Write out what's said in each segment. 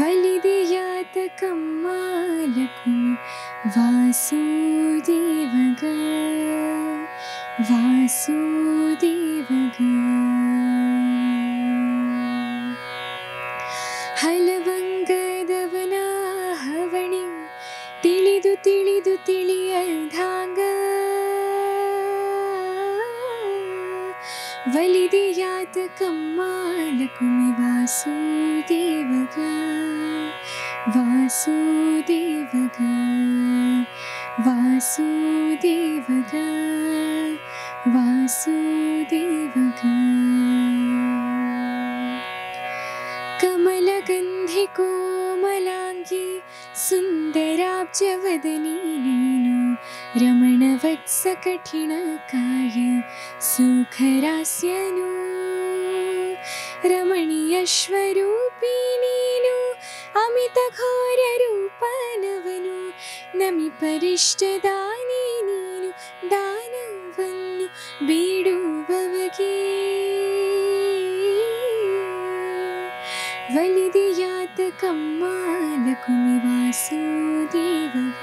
ವಲಿದೆಯಾತ ಕಮ್ಮಾಲಕು ವಾಸುದೇವಗ ವಾಸುದೇವಗ ಹಲವಂಗದವನ ಹವಣಿ ತಿಳಿದು ತಿಳಿದು ತಿಳಿಯದಾಂಗ वलिदियात् कम्मालकुमे वासुदेवग। वासुदेवग। वासुदेवग। वासुदेवग कमलगन्धिकोमलाङ्गी सुन्दराब्ज वदनी ನೀನು ರಮಣವತ್ಸ ಕಠಿಣ ಕಾಯ ಸುಖರಾಸ್ಯನು ರಮಣೀಯಶ್ವರೂಪಿ ನೀನು ಅಮಿತ ಘೋರ ರೂಪನವನು ನಮಿ ಪರಿಷ್ಟದಾನಿ ನೀನು ದಾನವನ್ನು ಬೇಡುವವಗೆ ವಲಿದೆಯಾತ ಕಮ್ಮಾಲಕುಮಿ ವಾಸುದೇವಗ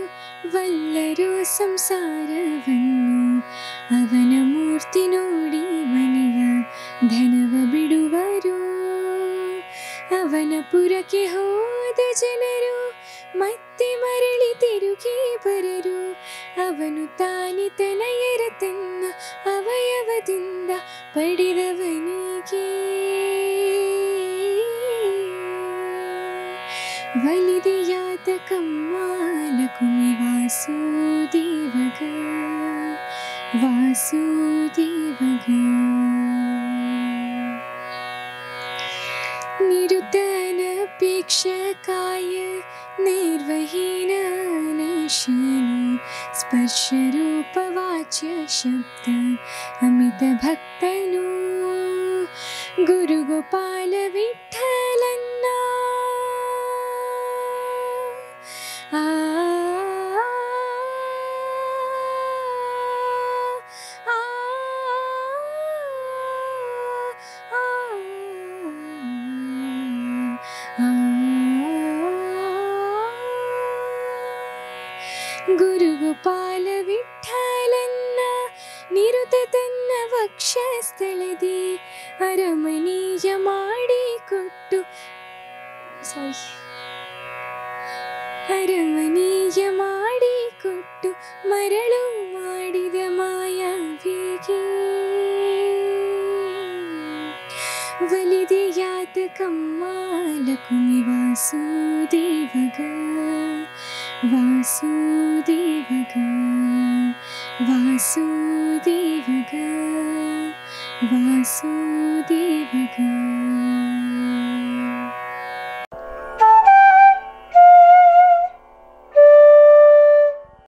ವಲ್ಲರು ಸಂಸಾರವನ್ನು ಅವನ ಮೂರ್ತಿ ನೋಡಿ ಮನೆಯ ಧನವ ಬಿಡುವರು ಅವನ ಪುರಕ್ಕೆ ಹೋದ ಜನರು ಮತ್ತೆ ಮರಳಿ ತಿರುಗಿ ಬರರು ಅವನು ತಾನೆ ತನಯರ ತನ್ನ वासुदेवग वासुदेवग। निरुतनपेक्षकाय निर्वहीनशीन स्पर्शरूपवाच्य शब्द अमितभक्तनु ಗುರುಗೋಪಾಲ ವಿಠಲನ್ನ ನಿರುತ ತನ್ನ ವಕ್ಷಸ್ಥಳದಿ ಅರಮನೀಯ ಮಾಡಿಕೊಟ್ಟು ಸಾರಿ ಅರಮನೀಯ ಮಾಡಿಕೊಟ್ಟು ಮರಳು ಮಾಡಿದ ಮಾಯಾವಿಗೆ ವಲಿದೆಯಾತ ಕಮ್ಮಾಲಕುಮಿ ವಾಸುದೇವಗ वासुदेवग वासुदेवग वासुदेवग।